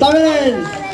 Taveres.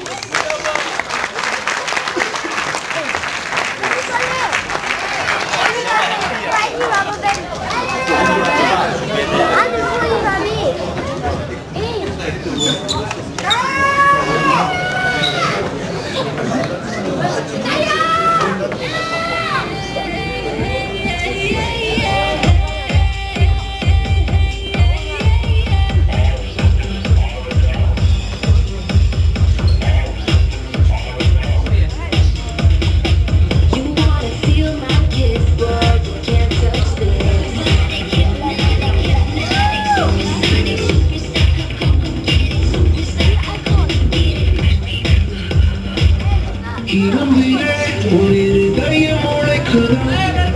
கிளம்பினே ஒரு இதயம் உழைக்குது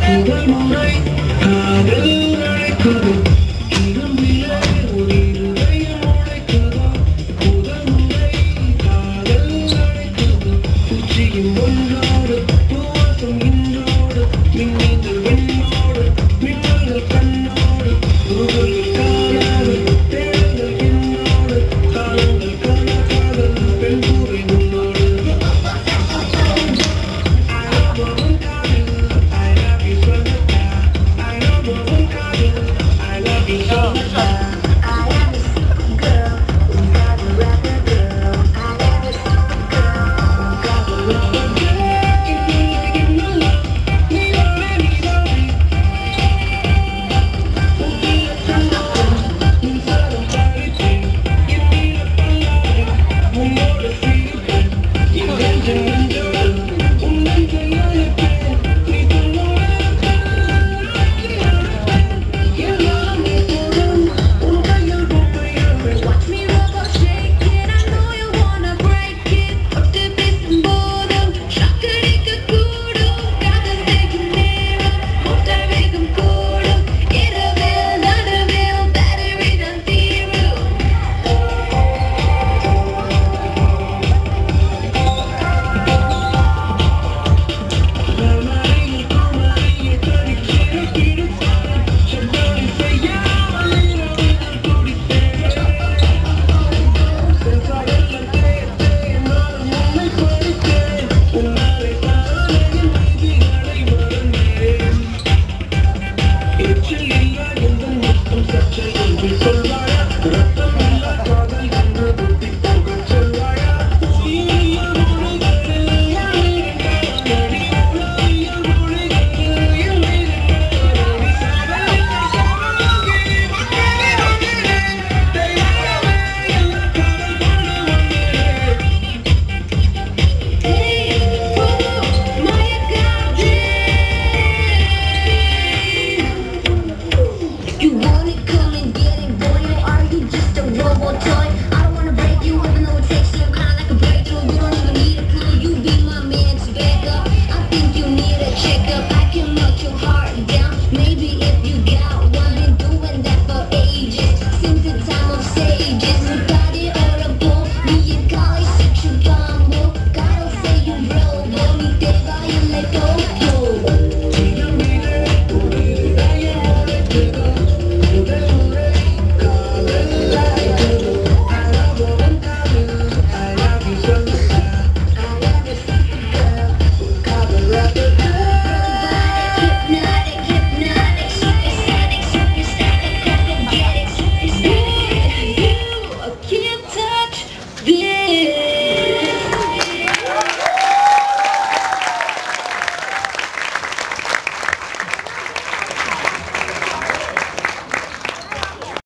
முதல் முறை காதல் அழைக்குது ஒன்றோடு